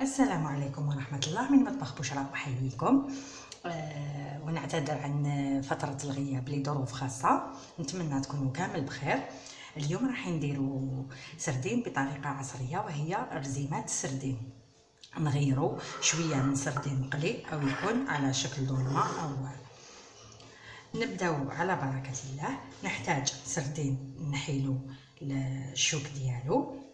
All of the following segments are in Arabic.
السلام عليكم ورحمة الله. من مطبخ بشرى أحييكم. أه ونعتذر عن فترة الغياب لظروف خاصة. نتمنى تكونوا كامل بخير. اليوم راح نديروا سردين بطريقة عصرية وهي رزيمات السردين. نغيروا شوية من سردين مقلي أو يكون على شكل دولمة أو نبدأو على بركة الله. نحتاج سردين نحيلو الشوك ديالو.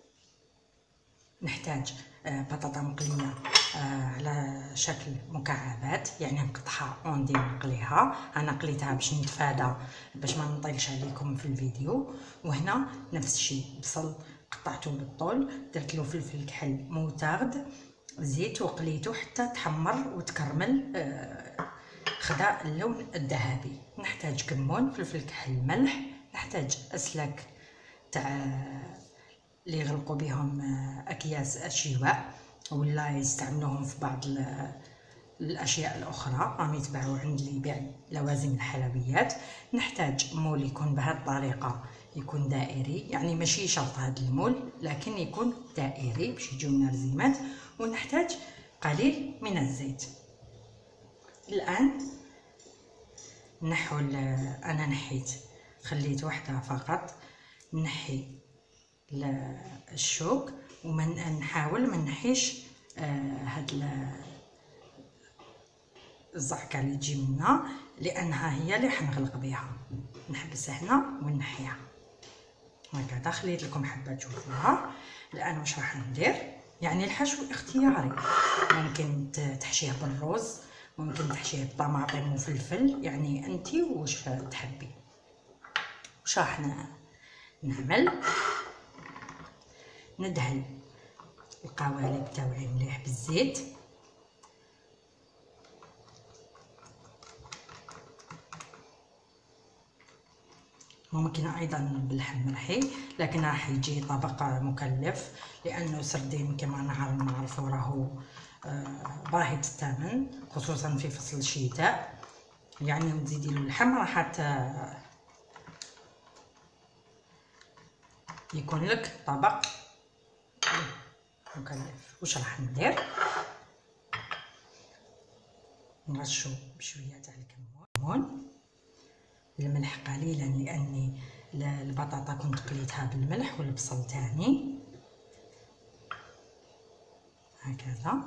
نحتاج آه، بطاطا مقلية آه، على شكل مكعبات يعني نقطعها اوندي نقليها. أنا قليتها باش نتفادى باش ما نطيلش عليكم في الفيديو. وهنا نفس الشيء بصل قطعته بالطول درت له فلفل كحل موتارد زيت وقليته حتى تحمر وتكرمل آه، خدا اللون الذهبي. نحتاج كمون فلفل كحل ملح نحتاج أسلاك تاع اللي يغلقوا بهم آه، أكياس الشواء ولا يستعملوهم في بعض الأشياء الأخرى. راهم يتباعوا عند اللي يبيع لوازم الحلويات. نحتاج مول يكون بهذه الطريقة يكون دائري. يعني ماشي شرط هذا المول لكن يكون دائري باش يجيو لنا رزيمات ونحتاج قليل من الزيت. الآن نحو أنا نحيت خليت واحدة فقط نحي الشوك ومن نحاول ما نحيش آه هاد الزعكه اللي تجي منا لأنها هي اللي حنغلق بها نحبسها هنا ونحيها هكذا خليت لكم حبة تشوفوها الان واش راح ندير؟ يعني الحشو اختياري. ممكن تحشيه بالرز ممكن تحشيه بطماطم وفلفل يعني انت واش تحبي. واش راح نعمل؟ ندهن. القوالب تاوعي مليح بالزيت. ممكن أيضا باللحم مرحي لكن راح يجي طبق مكلف لأنه سردين كما نعرفوا راهو آه، باهظ الثمن خصوصا في فصل الشتاء. يعني تزيدي له اللحم راح يكون لك طبق. مكلف. واش راح ندير؟ نرشو بشوية تاع الكمون. الملح قليلا لأني البطاطا كنت قليتها بالملح والبصل تاني. هكذا.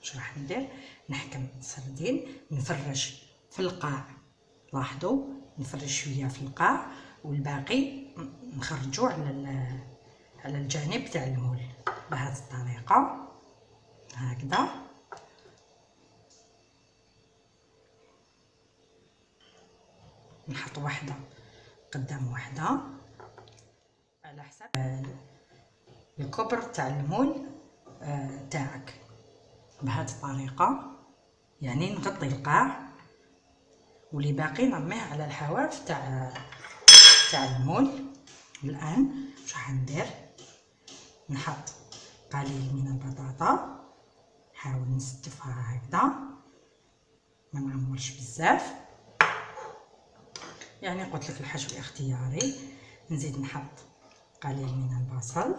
واش راح ندير؟ نحكم السردين نفرش في القاع. لاحظوا؟ نفرش شوية في القاع والباقي نخرجو على على الجانب تاع المول. بهذه الطريقة. هكذا. نحط واحدة قدام واحدة على حسب الكبر تاع المول آه، تاعك. بهذه الطريقة. يعني نغطي القاع. واللي باقي نرميه على الحواف تاع تاع المول الآن واش راح ندير نحط قليل من البطاطا. نحاول نستفها هكذا. ما نعمرش بزاف. يعني قلت لك الحشو اختياري نزيد نحط قليل من البصل.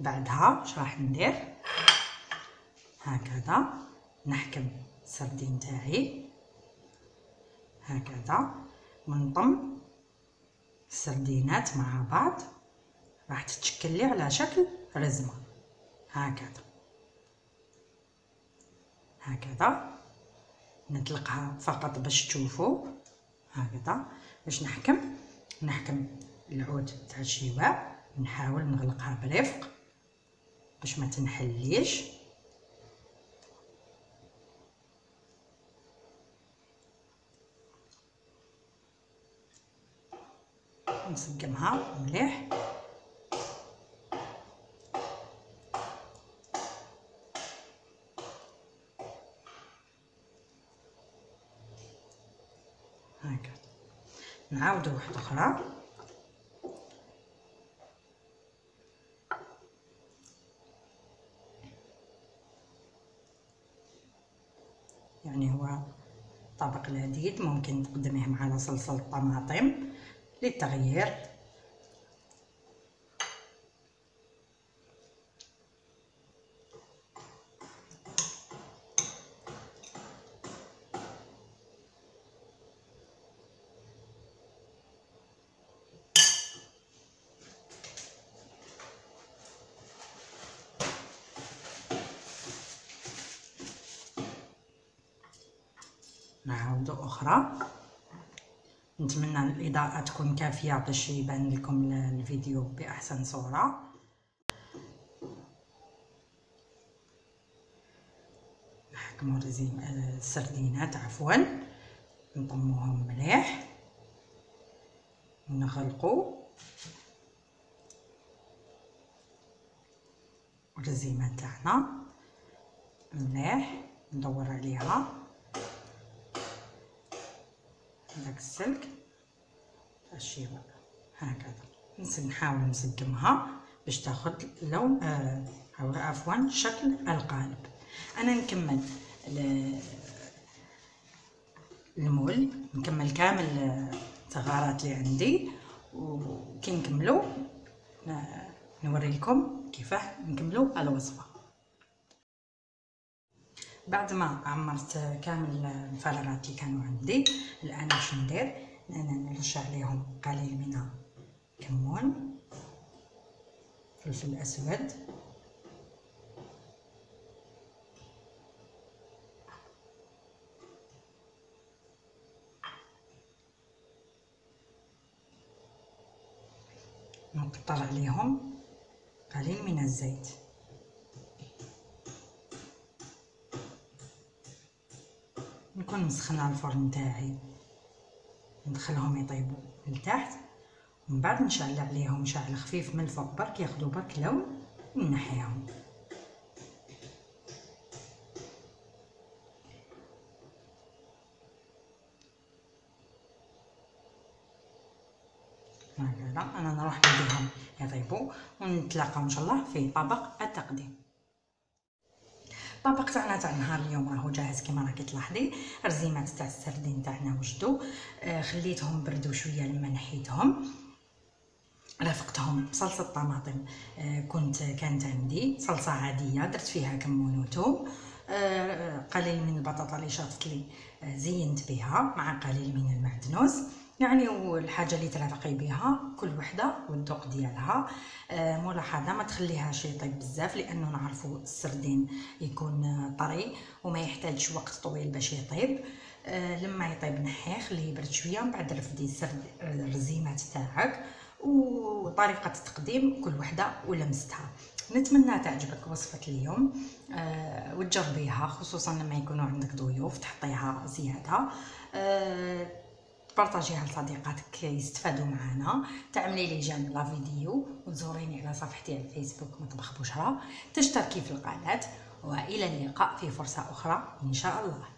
بعدها اش راح ندير؟ هكذا. نحكم. السردين تاعي. هكذا. ونضم السردينات مع بعض. راح تتشكل لي على شكل رزمة. هكذا. هكذا. نطلقها فقط باش تشوفوا. هكذا. باش نحكم. نحكم العود تاع الشواء. نحاول نغلقها برفق. باش ما تنحليش. نسقمها مليح. هكذا نعاودو واحدة أخرى. يعني هو طبق لذيذ ممكن تقدميه مع صلصة الطماطم. للتغيير نعاودو أخرى. نتمنى الإضاءة تكون كافية. باش يبان لكم الفيديو بأحسن صورة. نحكمو رزيم السردينات عفوا. نطموهم مليح. ونغلقو الرزيمة تاعنا مليح. ندور عليها. داك السلك. الشيبة هكذا. نحاول نسقمها باش تاخذ لون آه أو عفوا شكل القالب. أنا نكمل المول نكمل كامل الثغرات اللي عندي. وكي نكملو نوري لكم كيفاه نكملو الوصفة. بعد ما عمرت كامل الفراغات اللي كانوا عندي الآن واش ندير؟ أنا نرش عليهم قليل من كمون فلفل أسود. نكتر عليهم قليل من الزيت. نكون مسخنة الفرن تاعي ندخلهم يطيبوا لتحت ومن بعد نشعل عليهم شعل خفيف من الفوق برك ياخذوا برك لون ونحيهم هكذا أنا نروح نديهم يطيبوا ونتلاقاو إن شاء الله في طبق التقديم. الطبق تاعنا تاع نهار اليوم راهو جاهز كما راكي تلاحظي. رزيمات تاع السردين تاعنا وجدوا آه خليتهم بردوا شوية لما نحيتهم رافقتهم بصلصه طماطم آه كنت كانت عندي. صلصة عادية درت فيها كمون وثوم آه قليل من البطاطا اللي شاطت لي زينت بها مع قليل من المعدنوس. يعني والحاجة اللي ترافقي بها كل وحدة والذوق ديالها. آه ملاحظة ما تخليهاش يطيب بزاف لأنه نعرفوا السردين يكون طري وما يحتاجش وقت طويل باش يطيب. آه لما يطيب نحيه خليه يبرد شوية من بعد رفدي السرد الرزيمات تاعك وطريقة التقديم كل وحدة ولمستها. نتمنى تعجبك وصفة اليوم. أه وتجربيها خصوصا لما يكونوا عندك ضيوف تحطيها زيادة. أه تبارطاجيها لصديقاتك يستفادوا معنا تعملي لي جيم لا فيديو وتزوريني على صفحتي على الفيسبوك مطبخ بشرى تشتركي في القناة وإلى اللقاء في فرصة أخرى إن شاء الله.